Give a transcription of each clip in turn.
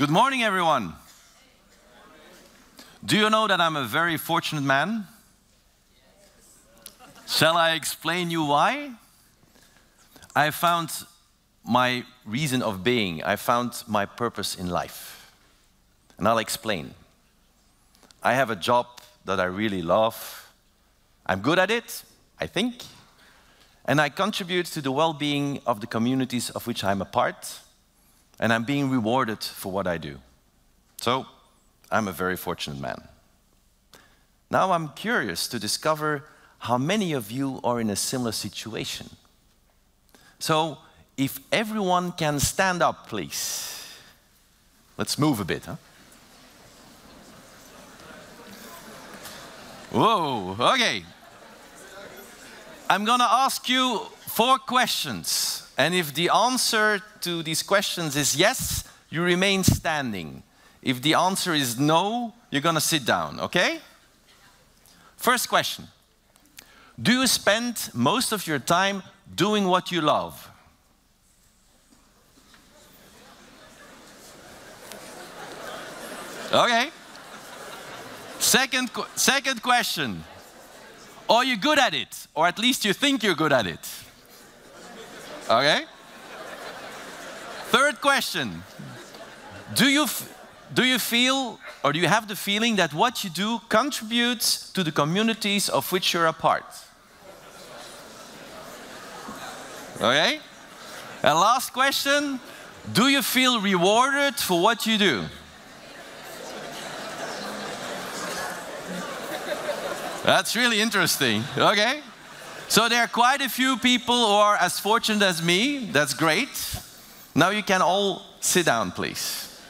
Good morning, everyone. Do you know that I'm a very fortunate man? Shall I explain you why? I found my reason of being. I found my purpose in life. And I'll explain. I have a job that I really love. I'm good at it, I think. And I contribute to the well being of the communities of which I'm a part. And I'm being rewarded for what I do. So, I'm a very fortunate man. Now I'm curious to discover how many of you are in a similar situation. So, if everyone can stand up, please. Let's move a bit, huh? Whoa, okay. I'm gonna ask you four questions. And if the answer to these questions is yes, you remain standing. If the answer is no, you're gonna sit down, okay? First question Do you spend most of your time doing what you love? Okay. Second, second question Are you good at it? Or at least you think you're good at it? Okay. Third question Do you, do you feel or do you have the feeling that what you do contributes to the communities of which you're a part? Okay? And last question Do you feel rewarded for what you do? That's really interesting. Okay? So there are quite a few people who are as fortunate as me. That's great. Now you can all sit down, please.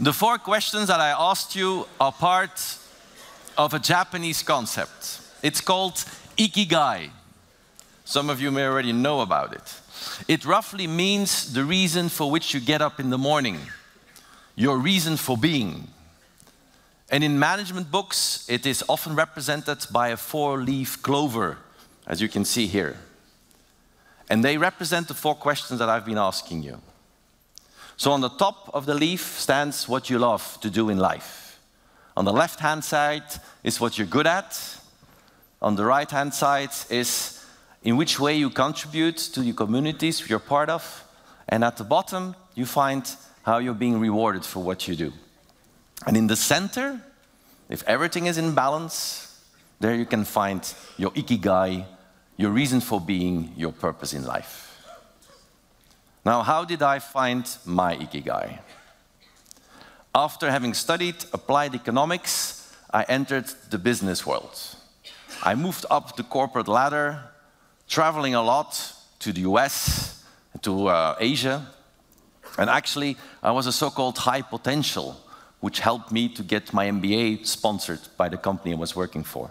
The four questions that I asked you are part of a Japanese concept. It's called ikigai. Some of you may already know about it. It roughly means the reason for which you get up in the morning, your reason for being. And in management books, it is often represented by a four leaf clover, as you can see here. And they represent the four questions that I've been asking you. So on the top of the leaf stands what you love to do in life. On the left hand side is what you're good at. On the right hand side is in which way you contribute to the communities you're part of. And at the bottom, you find how you're being rewarded for what you do. And in the center, if everything is in balance, there you can find your ikigai, your reason for being, your purpose in life. Now, how did I find my ikigai? After having studied applied economics, I entered the business world. I moved up the corporate ladder, traveling a lot to the US, to uh, Asia, and actually, I was a so called high potential which helped me to get my MBA sponsored by the company I was working for.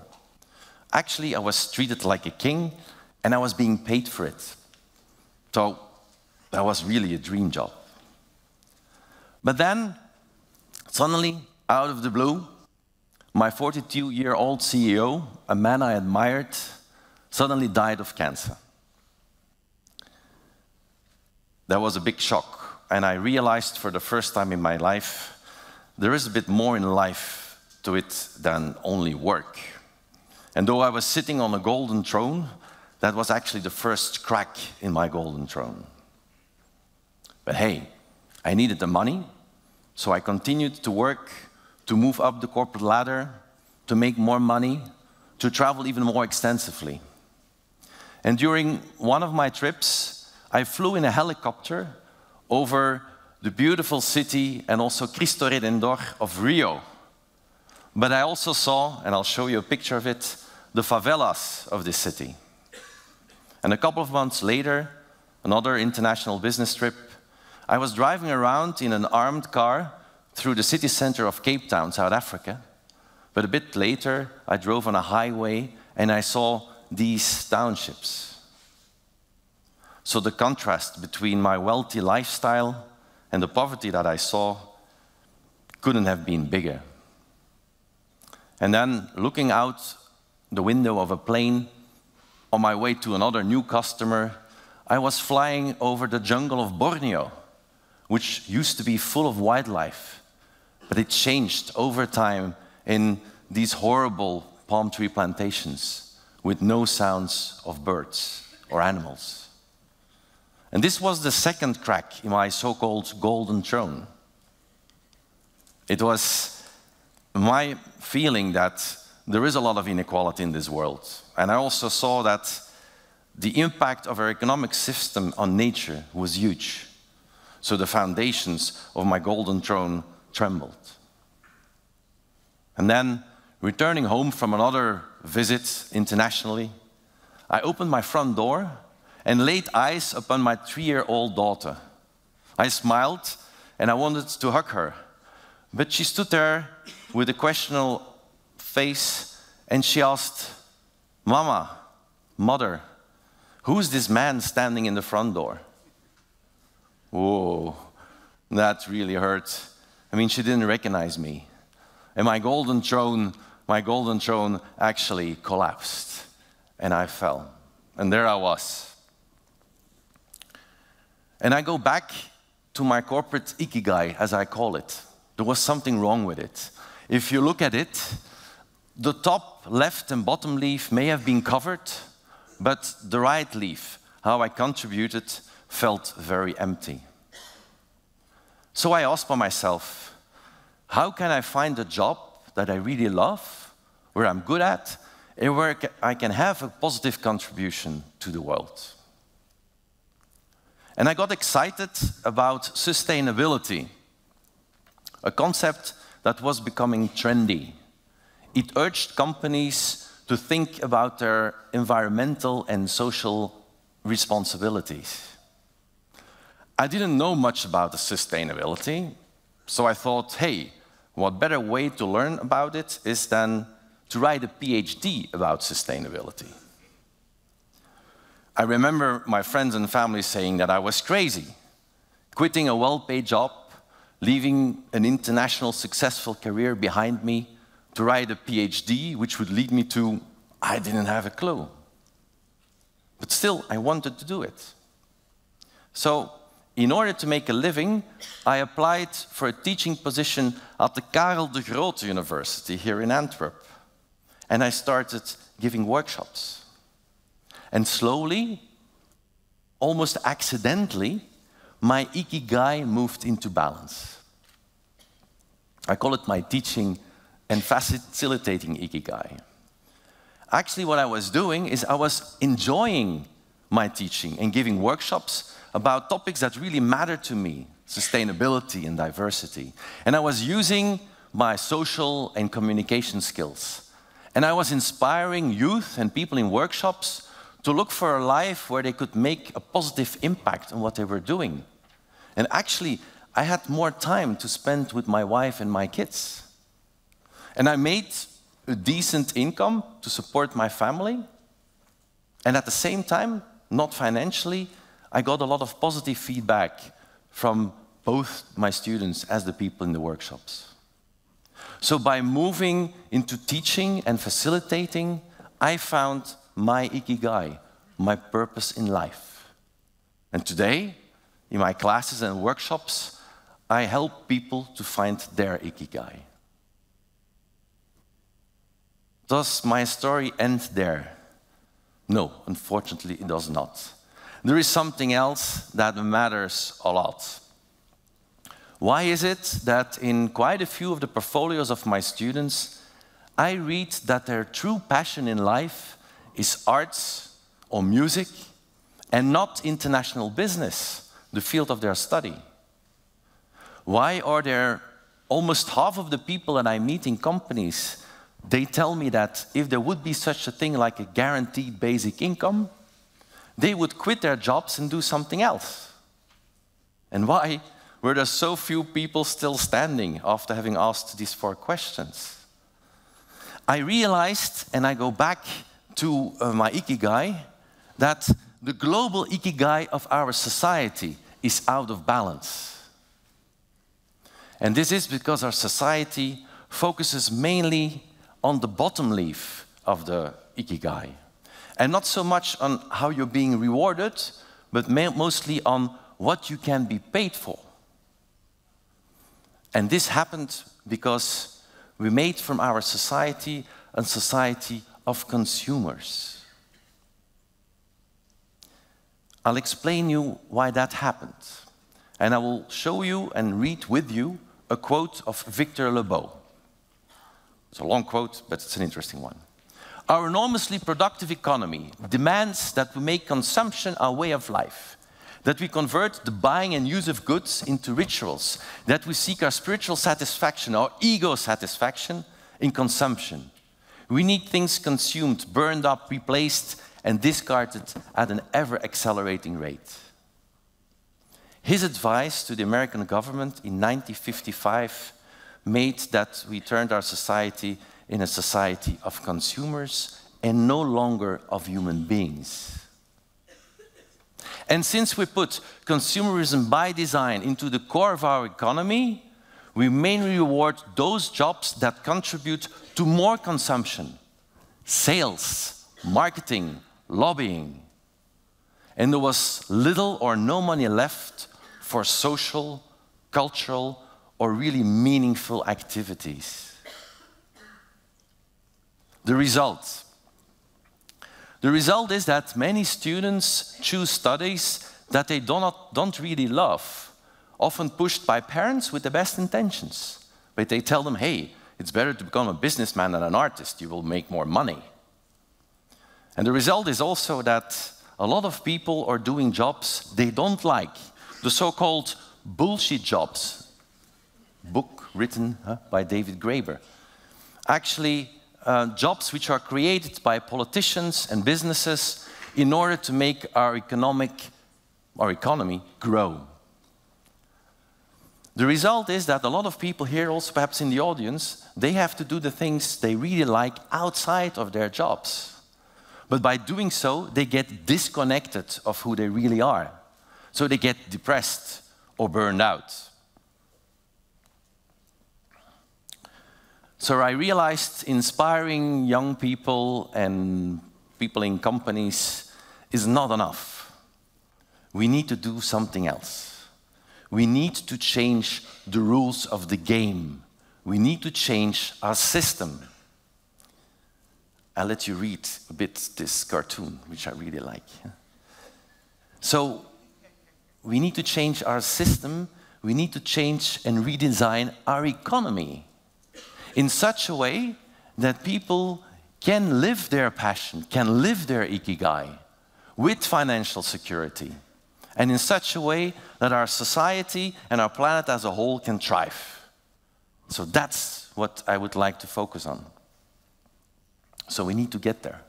Actually, I was treated like a king and I was being paid for it. So that was really a dream job. But then, suddenly, out of the blue, my 42 year old CEO, a man I admired, suddenly died of cancer. That was a big shock, and I realized for the first time in my life there is a bit more in life to it than only work. And though I was sitting on a golden throne, that was actually the first crack in my golden throne. But hey, I needed the money, so I continued to work, to move up the corporate ladder, to make more money, to travel even more extensively. And during one of my trips, I flew in a helicopter over the beautiful city and also Cristo Redentor of Rio. But I also saw, and I'll show you a picture of it, the favelas of this city. And a couple of months later, another international business trip, I was driving around in an armed car through the city center of Cape Town, South Africa. But a bit later, I drove on a highway and I saw these townships. So the contrast between my wealthy lifestyle and the poverty that I saw couldn't have been bigger. And then looking out the window of a plane on my way to another new customer, I was flying over the jungle of Borneo, which used to be full of wildlife, but it changed over time in these horrible palm tree plantations with no sounds of birds or animals. And this was the second crack in my so called golden throne. It was my feeling that there is a lot of inequality in this world. And I also saw that the impact of our economic system on nature was huge. So the foundations of my golden throne trembled. And then, returning home from another visit internationally, I opened my front door and laid eyes upon my three year old daughter. I smiled and I wanted to hug her, but she stood there with a questionable face and she asked, Mama, mother, who's this man standing in the front door? Whoa, that really hurt. I mean, she didn't recognize me. And my golden throne, my golden throne actually collapsed and I fell. And there I was. And I go back to my corporate ikigai, as I call it. There was something wrong with it. If you look at it, the top left and bottom leaf may have been covered, but the right leaf, how I contributed, felt very empty. So I asked myself, how can I find a job that I really love, where I'm good at, and where I can have a positive contribution to the world? And I got excited about sustainability, a concept that was becoming trendy. It urged companies to think about their environmental and social responsibilities. I didn't know much about sustainability, so I thought, hey, what better way to learn about it is than to write a PhD about sustainability. I remember my friends and family saying that I was crazy, quitting a well paid job, leaving an international successful career behind me to write a PhD, which would lead me to, I didn't have a clue. But still, I wanted to do it. So, in order to make a living, I applied for a teaching position at the Karel de Grote University here in Antwerp. And I started giving workshops. And slowly, almost accidentally, my ikigai moved into balance. I call it my teaching and facilitating ikigai. Actually, what I was doing is I was enjoying my teaching and giving workshops about topics that really matter to me sustainability and diversity. And I was using my social and communication skills. And I was inspiring youth and people in workshops to look for a life where they could make a positive impact on what they were doing. And actually, I had more time to spend with my wife and my kids. And I made a decent income to support my family. And at the same time, not financially, I got a lot of positive feedback from both my students as the people in the workshops. So by moving into teaching and facilitating, I found my ikigai, my purpose in life. And today, in my classes and workshops, I help people to find their ikigai. Does my story end there? No, unfortunately, it does not. There is something else that matters a lot. Why is it that in quite a few of the portfolios of my students, I read that their true passion in life is arts or music and not international business, the field of their study? Why are there almost half of the people that I meet in companies, they tell me that if there would be such a thing like a guaranteed basic income, they would quit their jobs and do something else. And why were there so few people still standing after having asked these four questions? I realized, and I go back to uh, my ikigai that the global ikigai of our society is out of balance. And this is because our society focuses mainly on the bottom leaf of the ikigai and not so much on how you're being rewarded, but mostly on what you can be paid for. And this happened because we made from our society a society of consumers. I'll explain you why that happened. And I will show you and read with you a quote of Victor Lebow. It's a long quote, but it's an interesting one. Our enormously productive economy demands that we make consumption our way of life, that we convert the buying and use of goods into rituals, that we seek our spiritual satisfaction, our ego satisfaction in consumption. We need things consumed, burned up, replaced, and discarded at an ever accelerating rate. His advice to the American government in 1955 made that we turned our society in a society of consumers and no longer of human beings. And since we put consumerism by design into the core of our economy, we mainly reward those jobs that contribute to more consumption sales, marketing, lobbying. And there was little or no money left for social, cultural, or really meaningful activities. The result. The result is that many students choose studies that they do not, don't really love, often pushed by parents with the best intentions. But they tell them, hey, it's better to become a businessman than an artist, you will make more money. And the result is also that a lot of people are doing jobs they don't like, the so called bullshit jobs. Book written huh, by David Graeber. Actually, uh, jobs which are created by politicians and businesses in order to make our economic, our economy grow. The result is that a lot of people here, also perhaps in the audience, they have to do the things they really like outside of their jobs. But by doing so, they get disconnected of who they really are. So they get depressed or burned out. So I realized inspiring young people and people in companies is not enough. We need to do something else. We need to change the rules of the game. We need to change our system. I'll let you read a bit this cartoon, which I really like. So, we need to change our system, we need to change and redesign our economy in such a way that people can live their passion, can live their ikigai with financial security, and in such a way that our society and our planet as a whole can thrive. So that's what I would like to focus on. So we need to get there.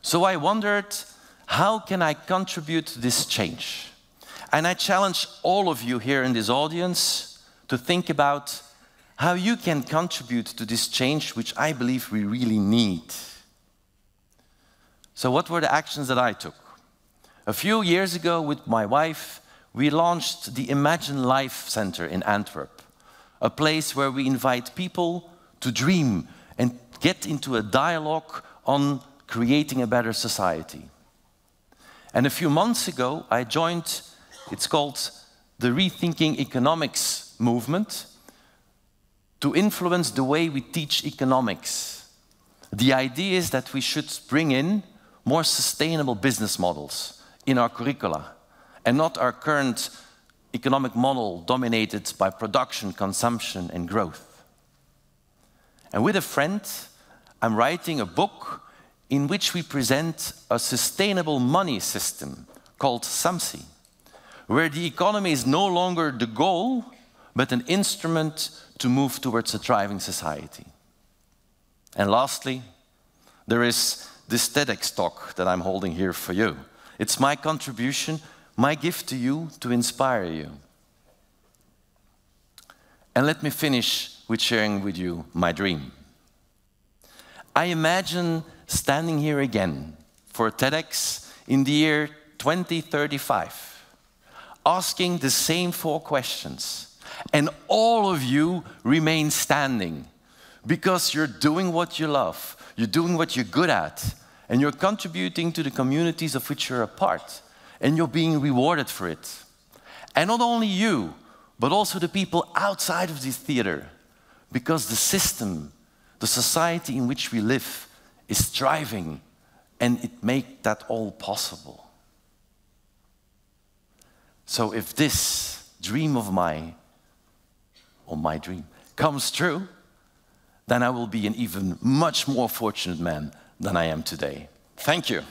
So I wondered, how can I contribute to this change? And I challenge all of you here in this audience to think about how you can contribute to this change, which I believe we really need. So, what were the actions that I took? A few years ago, with my wife, we launched the Emagine Life Center in Antwerp, a place where we invite people to dream and get into a dialogue on creating a better society. And a few months ago, I joined, it's called the Rethinking Economics movement, to influence the way we teach economics. The idea is that we should bring in more sustainable business models in our curricula and not our current economic model dominated by production, consumption, and growth. And with a friend, I'm writing a book in which we present a sustainable money system called SAMSI, where the economy is no longer the goal, but an instrument to move towards a thriving society. And lastly, there is this TEDx talk that I'm holding here for you. It's my contribution, my gift to you to inspire you. And let me finish with sharing with you my dream. I imagine standing here again for TEDx in the year 2035, asking the same four questions and all of you remain standing because you're doing what you love, you're doing what you're good at, and you're contributing to the communities of which you're a part. and you're being rewarded for it. And not only you, but also the people outside of this theater, because the system, the society in which we live, is thriving and it makes that all possible. So if this dream of mine, or my dream, comes true, then I will be an even much more fortunate man than I am today. Thank you.